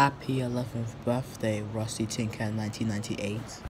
Happy 11th birthday, Rusty Tinker 1998.